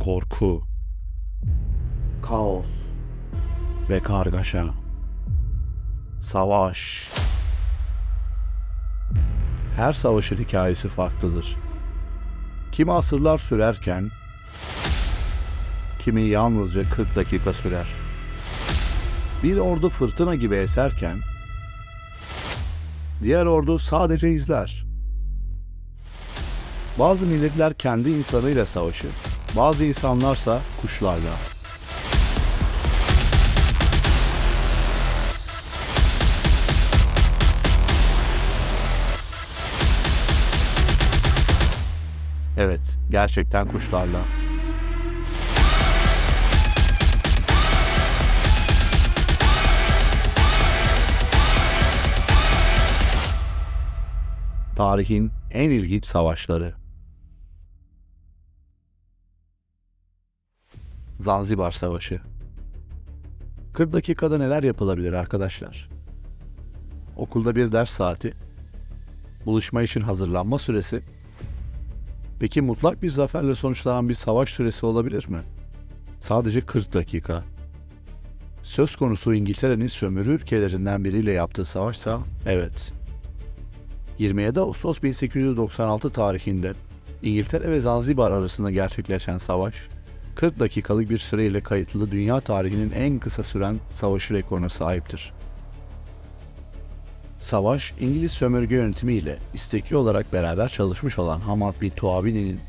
korku, kaos, ve kargaşa. Savaş. Her savaşın hikayesi farklıdır. Kimi asırlar sürerken, kimi yalnızca 40 dakika sürer. Bir ordu fırtına gibi eserken, diğer ordu sadece izler. Bazı milletler kendi insanıyla savaşır, bazı insanlarsa kuşlarla. Evet, gerçekten kuşlarla. Tarihin en ilginç savaşları. Zanzibar Savaşı. 40 dakikada neler yapılabilir arkadaşlar? Okulda bir ders saati, buluşma için hazırlanma süresi, Peki mutlak bir zaferle sonuçlanan bir savaş süresi olabilir mi? Sadece 40 dakika. Söz konusu İngiltere'nin sömürü ülkelerinden biriyle yaptığı savaşsa evet. 27 Ağustos 1896 tarihinde İngiltere ve Zanzibar arasında gerçekleşen savaş, 40 dakikalık bir süreyle kayıtlı dünya tarihinin en kısa süren savaşı rekoruna sahiptir. Savaş, İngiliz sömürge yönetimiyle istekli olarak beraber çalışmış olan Hamad bin Tuabini'nin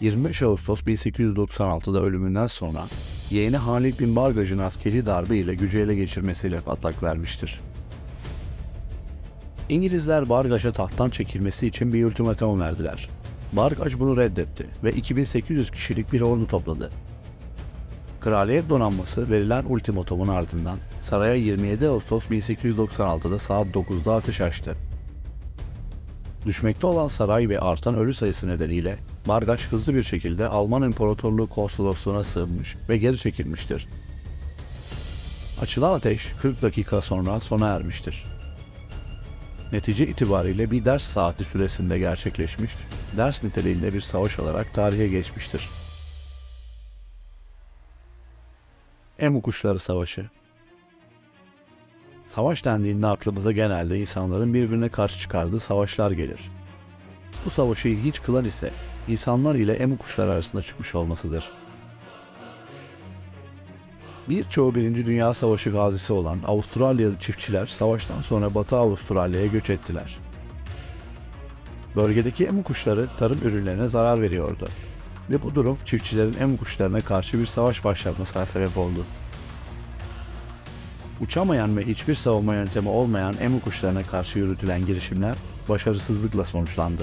25 Ağustos 1896'da ölümünden sonra yeğeni Halid bin Bargaj'ın askeri darbe ile gücü ele geçirmesiyle patlak vermiştir. İngilizler Bargaj'a tahttan çekilmesi için bir ultimatum verdiler. Bargaj bunu reddetti ve 2800 kişilik bir ordu topladı. Kraliyet donanması verilen ultimatomun ardından saraya 27 Ağustos 1896'da saat 9'da ateş açtı. Düşmekte olan saray ve artan ölü sayısı nedeniyle Bargaç hızlı bir şekilde Alman İmparatorluğu konsolosluğuna sığınmış ve geri çekilmiştir. Açılan ateş 40 dakika sonra sona ermiştir. Netice itibariyle bir ders saati süresinde gerçekleşmiş, ders niteliğinde bir savaş olarak tarihe geçmiştir. Emu Kuşları Savaşı Savaş dendiğinde aklımıza genelde insanların birbirine karşı çıkardığı savaşlar gelir. Bu savaşı ilginç kılan ise insanlar ile emu kuşları arasında çıkmış olmasıdır. Birçoğu Birinci Dünya Savaşı gazisi olan Avustralyalı çiftçiler savaştan sonra Batı Avustralya'ya göç ettiler. Bölgedeki emu kuşları tarım ürünlerine zarar veriyordu ve bu durum çiftçilerin emu kuşlarına karşı bir savaş başlatmasına sebep oldu. Uçamayan ve hiçbir savunma yöntemi olmayan emu kuşlarına karşı yürütülen girişimler başarısızlıkla sonuçlandı.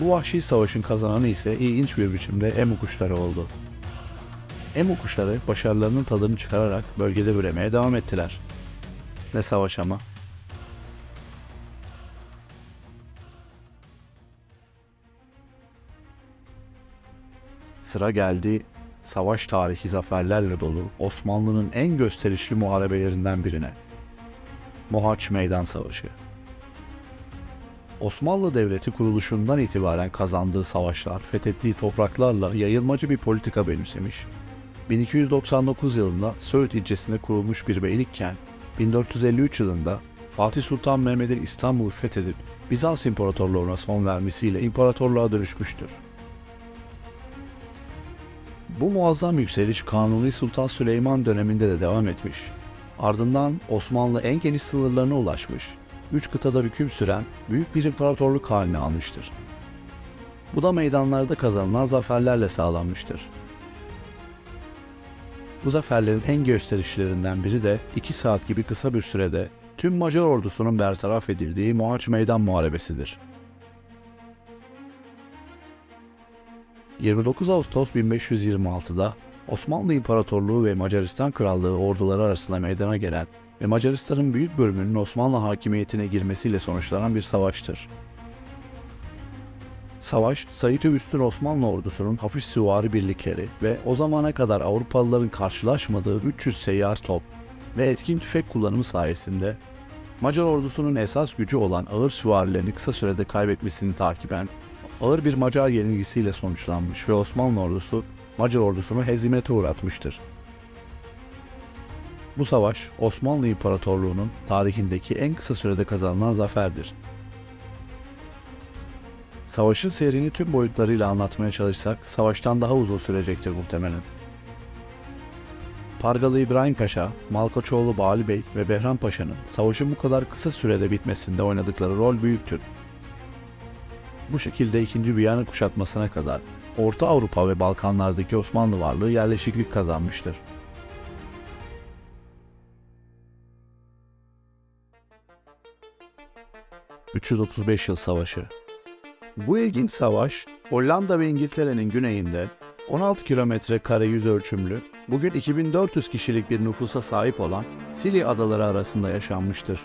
Bu vahşi savaşın kazananı ise ilginç bir biçimde emu kuşları oldu. Emu kuşları başarılarının tadını çıkararak bölgede üremeye devam ettiler. Ne savaş ama. Sıra geldi savaş tarihi zaferlerle dolu Osmanlı'nın en gösterişli muharebelerinden birine. Mohaç Meydan Savaşı. Osmanlı Devleti kuruluşundan itibaren kazandığı savaşlar, fethettiği topraklarla yayılmacı bir politika benimsemiş. 1299 yılında Söğüt ilçesinde kurulmuş bir beylikken, 1453 yılında Fatih Sultan Mehmet'in İstanbul'u fethedip Bizans İmparatorluğu'na son vermesiyle imparatorluğa dönüşmüştür. Bu muazzam yükseliş Kanuni Sultan Süleyman döneminde de devam etmiş. Ardından Osmanlı en geniş sınırlarına ulaşmış, üç kıtada hüküm süren büyük bir imparatorluk haline almıştır. Bu da meydanlarda kazanılan zaferlerle sağlanmıştır. Bu zaferlerin en gösterişlerinden biri de 2 saat gibi kısa bir sürede tüm Macar ordusunun bertaraf edildiği Mohaç Meydan Muharebesidir. 29 Ağustos 1526'da Osmanlı İmparatorluğu ve Macaristan Krallığı orduları arasında meydana gelen ve Macaristan'ın büyük bölümünün Osmanlı hakimiyetine girmesiyle sonuçlanan bir savaştır. Savaş, sayıca üstün Osmanlı ordusunun hafif süvari birlikleri ve o zamana kadar Avrupalıların karşılaşmadığı 300 seyyar top ve etkin tüfek kullanımı sayesinde Macar ordusunun esas gücü olan ağır süvarilerini kısa sürede kaybetmesini takiben ağır bir Macar yenilgisiyle sonuçlanmış ve Osmanlı ordusu Macar ordusunu hezimete uğratmıştır. Bu savaş Osmanlı İmparatorluğu'nun tarihindeki en kısa sürede kazanılan zaferdir. Savaşın seyrini tüm boyutlarıyla anlatmaya çalışsak savaştan daha uzun sürecektir muhtemelen. Pargalı İbrahim Paşa, Malkoçoğlu Bali Bey ve Behram Paşa'nın savaşın bu kadar kısa sürede bitmesinde oynadıkları rol büyüktür. Bu şekilde 2. Viyana kuşatmasına kadar Orta Avrupa ve Balkanlardaki Osmanlı varlığı yerleşiklik kazanmıştır. ...335 Yıl Savaşı Bu ilginç savaş, Hollanda ve İngiltere'nin güneyinde 16 kilometre kare yüz ölçümlü, bugün 2400 kişilik bir nüfusa sahip olan Sili adaları arasında yaşanmıştır.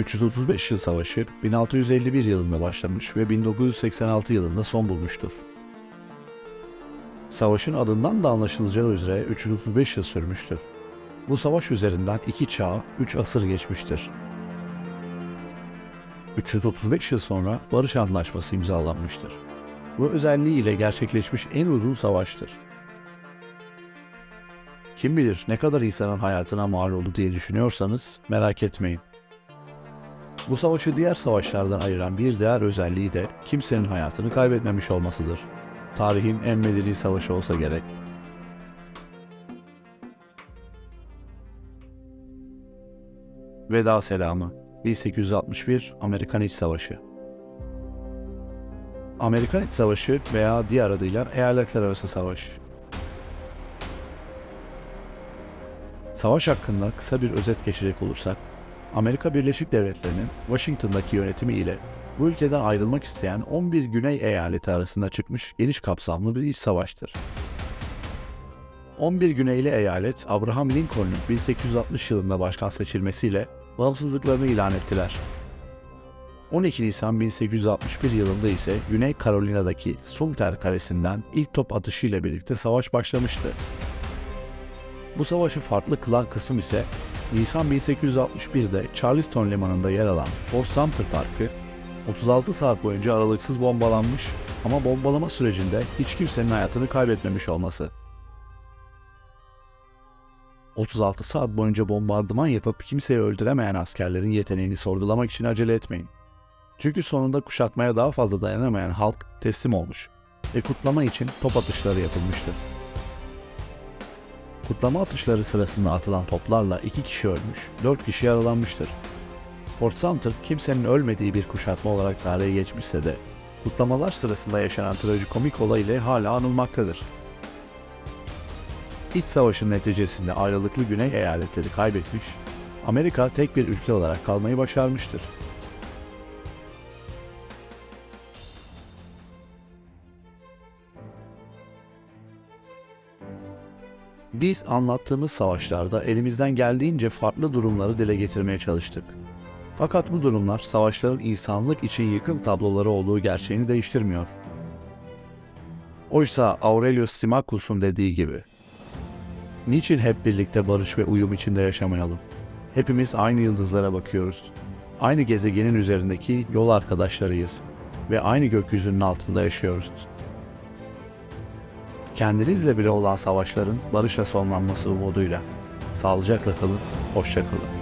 335 Yıl Savaşı 1651 yılında başlamış ve 1986 yılında son bulmuştur. Savaşın adından da anlaşılacağı üzere 335 yıl sürmüştür. Bu savaş üzerinden iki çağ, üç asır geçmiştir. 335 yıl sonra Barış Antlaşması imzalanmıştır. Bu özelliğiyle gerçekleşmiş en uzun savaştır. Kim bilir ne kadar insanın hayatına mal oldu diye düşünüyorsanız merak etmeyin. Bu savaşı diğer savaşlardan ayıran bir diğer özelliği de kimsenin hayatını kaybetmemiş olmasıdır. Tarihin en medeni savaşı olsa gerek. Veda Selamı 1861 Amerikan İç Savaşı Amerikan İç Savaşı veya diğer adıyla Eyaletler Arası Savaş Savaş hakkında kısa bir özet geçecek olursak, Amerika Birleşik Devletleri'nin Washington'daki yönetimi ile bu ülkeden ayrılmak isteyen 11 Güney eyaleti arasında çıkmış geniş kapsamlı bir iç savaştır. 11 Güneyli eyalet Abraham Lincoln'un 1860 yılında başkan seçilmesiyle bağımsızlıklarını ilan ettiler. 12 Nisan 1861 yılında ise Güney Carolina'daki Sumter Kalesi'nden ilk top atışıyla birlikte savaş başlamıştı. Bu savaşı farklı kılan kısım ise Nisan 1861'de Charleston limanında yer alan Fort Sumter Parkı 36 saat boyunca aralıksız bombalanmış ama bombalama sürecinde hiç kimsenin hayatını kaybetmemiş olması. 36 saat boyunca bombardıman yapıp kimseyi öldüremeyen askerlerin yeteneğini sorgulamak için acele etmeyin. Çünkü sonunda kuşatmaya daha fazla dayanamayan halk teslim olmuş ve kutlama için top atışları yapılmıştır. Kutlama atışları sırasında atılan toplarla iki kişi ölmüş, dört kişi yaralanmıştır. Fort Sumter kimsenin ölmediği bir kuşatma olarak tarihe geçmişse de kutlamalar sırasında yaşanan trajikomik olay ile hala anılmaktadır. İç savaşın neticesinde ayrılıklı güney eyaletleri kaybetmiş, Amerika tek bir ülke olarak kalmayı başarmıştır. Biz anlattığımız savaşlarda elimizden geldiğince farklı durumları dile getirmeye çalıştık. Fakat bu durumlar savaşların insanlık için yıkım tabloları olduğu gerçeğini değiştirmiyor. Oysa Aurelius Symmachus'un dediği gibi, Niçin hep birlikte barış ve uyum içinde yaşamayalım? Hepimiz aynı yıldızlara bakıyoruz. Aynı gezegenin üzerindeki yol arkadaşlarıyız ve aynı gökyüzünün altında yaşıyoruz. Kendinizle bile olan savaşların barışla sonlanması umuduyla. Sağlıcakla kalın, hoşça kalın.